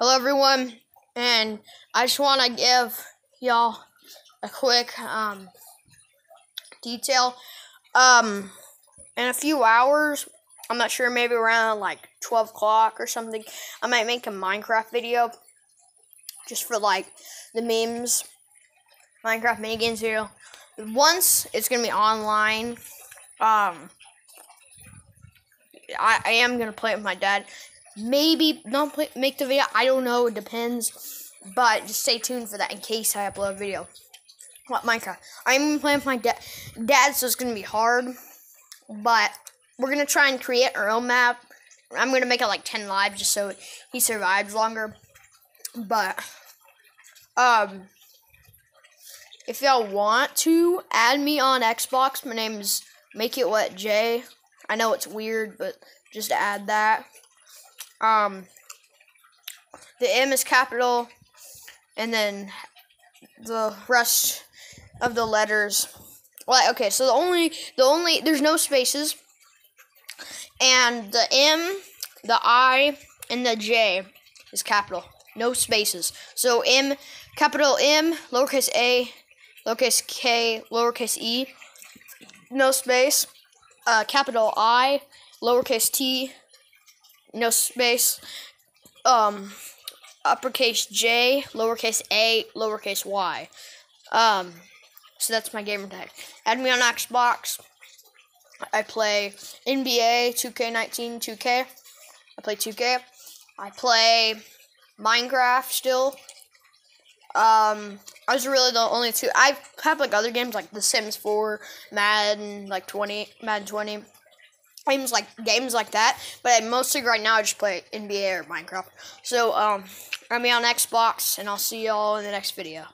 Hello, everyone, and I just want to give y'all a quick um, detail. Um, in a few hours, I'm not sure, maybe around like 12 o'clock or something, I might make a Minecraft video just for like the memes. Minecraft minigames video. Once it's gonna be online, um, I, I am gonna play it with my dad maybe not make the video. I don't know. It depends. But just stay tuned for that in case I upload a video. What Minecraft? I'm playing with my dad. Dad, so it's gonna be hard. But we're gonna try and create our own map. I'm gonna make it like 10 live just so he survives longer. But um, if y'all want to add me on Xbox, my name's Make It What J. I know it's weird, but just add that. Um, the M is capital, and then the rest of the letters. Well, okay, so the only the only there's no spaces, and the M, the I, and the J is capital. No spaces. So M, capital M, lowercase a, lowercase k, lowercase e, no space. Uh, capital I, lowercase t, no space, um, uppercase J, lowercase a, lowercase y. Um, so that's my gamer tag. Add me on Xbox. I play NBA 2K19 2K. I play 2K. I play Minecraft still. Um, I was really the only two. I have like other games like The Sims 4, Madden, like 20, Madden 20 games like games like that. But mostly right now I just play NBA or Minecraft. So um, I'm on Xbox, and I'll see y'all in the next video.